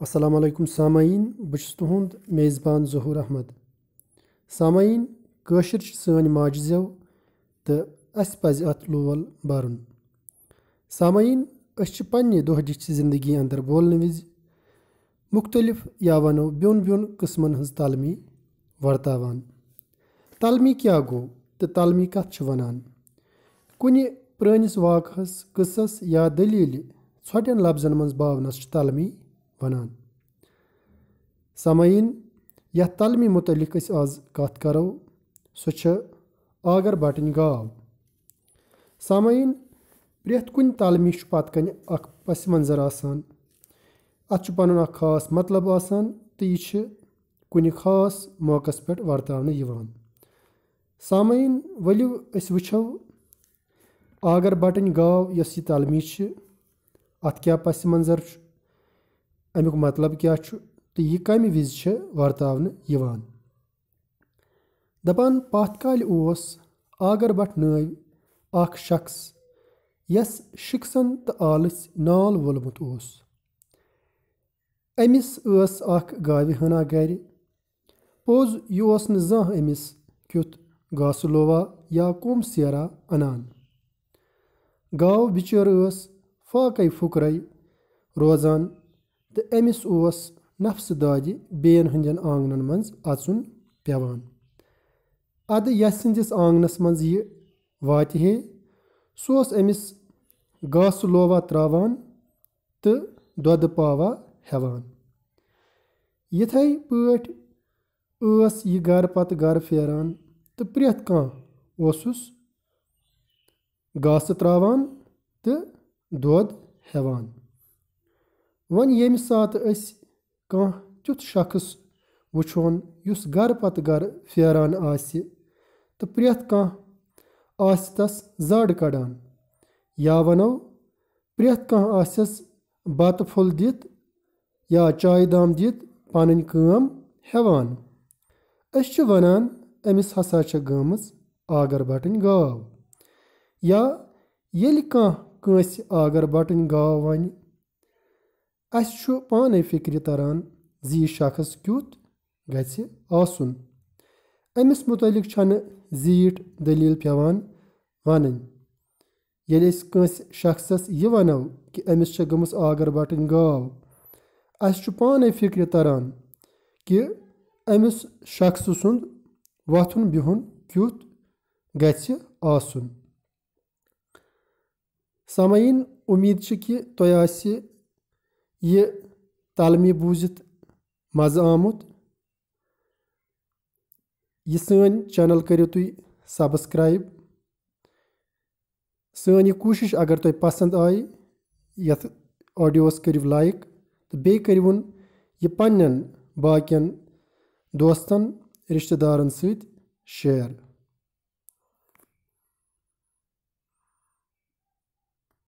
السلام علیکم سامعیٖن بہٕ چھُس تُہُنٛد میزبان ظہوٗر احمد سامعیٖن کٲشِر چھِ سٲنۍ ماجہِ زٮ۪و تہٕ اَسہِ پَزِ اَتھ لول بَرُن سامعیٖن أسۍ چھِ پنٛنہِ دۄہ دِش زِندگی اَندَر بولنہٕ وِزِ یا وَنو بیوٚن بیوٚن قٕسمَن ہٕنٛز تَلمی وَرتاوان تَلمی کیٛاہ گوٚو تہٕ تَلمی کَتھ چھِ وَنان کُنہِ پرٛٲنِس واقعس قٕصَس یا دٔلیٖلہِ ژھۄٹٮ۪ن لفظن منٛز باونَس چھِ وَنان سَمعیٖن یَتھ تَلمی مُتعلِق أسۍ آز کَتھ کَرو سۄ چھِ آگر بَٹٕنۍ گاو۔ سامعیٖن پرٛٮ۪تھ کُنہِ تَلمی چھُ پَتہٕ کَنہِ اَکھ پَسہِ منظر آسان۔ اَتھ چھُ پَنُن اَکھ خاص مطلب آسان تہٕ یہِ چھِ کُنہِ خاص موقعس پٮ۪ٹھ وَرتاونہٕ یِوان۔ سامعیٖن، ؤلِو أسۍ وٕچھو آگر بَٹٕنۍ گاو یۄس یہِ تَلمی چھِ، اَتھ کیٛاہ پَسہِ منظر چھُ؟ اَمیُک مطلب کیٛاہ چھُ تہٕ یہِ کَمہِ وِزِ چھِ وَرتاونہٕ یِوان دَپان پَتھ کالہِ اوس آگر بَٹ نٲوۍ اَکھ شخص یَس شِکسَن تہٕ آلٕژۍ نال وولمُت اوس أمِس ٲس اَکھ گاوِ ہنا گَرِ پوٚز یہِ اوس نہٕ زانٛہہ أمِس کیُتھ گاسہٕ لووا یا کوٚم سیرا اَنان گاو بِچٲر ٲس فاقَے پھُکرَے روزان تہٕ أمِس اوس نفسہٕ دادِ بیٚیَن ہٕنٛدٮ۪ن آنٛگنَن منٛز اَژُن پٮ۪وان۔ اَدٕ یَس سٕنٛدِس آنٛگنَس منٛز یہِ واتہِ ہے، سُہ اوس أمِس گاسہٕ لووا ترٛاوان تہٕ دۄدٕ پاوا ہٮ۪وان۔ یِتھَے پٲٹھۍ ٲس یہِ گَرٕ پَتہٕ گَرٕ پھیران تہٕ پرٛٮ۪تھ کانٛہہ اوسُس گاسہٕ ترٛاوان تہٕ دۄد ہٮ۪وان۔ وۄنۍ ییٚمہِ ساتہٕ أسۍ کانٛہہ تیُتھ شخص وٕچھون یُس گَرٕ پَتہٕ گَرٕ پھیران آسہِ تہٕ پرٛٮ۪تھ کانٛہہ آسہِ تَس زَڈ کَڑان یا وَنو پرٛٮ۪تھ کانٛہہ آسٮ۪س بَتہٕ پھوٚل دِتھ یا چایہِ دام دِتھ پَنٕنۍ کٲم ہٮ۪وان أسۍ چھِ وَنان أمِس ہسا چھےٚ گٔمٕژ آگر بَٹٕنۍ گاو یا ییٚلہِ کانٛہہ کٲنٛسہِ آگر بَٹٕنۍ گاو وَنہِ اَسہِ چھُ پانَے فِکرِ تَران زِ یہِ شخص کیُتھ گژھِ آسُن أمِس مُتعلِق چھَنہٕ زیٖٹھ دٔلیٖل پٮ۪وان وَنٕنۍ ییٚلہِ أسۍ کٲنٛسہِ شخصَس یہِ وَنو کہِ أمِس چھےٚ گٔمٕژ آگر بَٹٕنۍ گاو اَسہِ چھُ پانَے فِکرِ تَران کہِ أمِس شخصہٕ سُنٛد وۄتھُن بِہُن کیُتھ گژھِ آسُن سَمعیٖن اُمید چھِ کہِ تۄہہِ آسہِ یہِ تَلمی بوٗزِتھ مَزٕ آمُت۔ یہِ سٲنۍ چَنَل کٔرِو تُہۍ سَبسکرایب۔ سٲنۍ یہِ کوٗشِش اگر تۄہہِ پَسنٛد آیہِ، یَتھ آڈیووَس کٔرِو لایک تہٕ بیٚیہِ کٔرِوُن یہِ پنٛنٮ۪ن باقٕیَن دوستَن، رِشتہٕ دارَن سۭتۍ شِیَر۔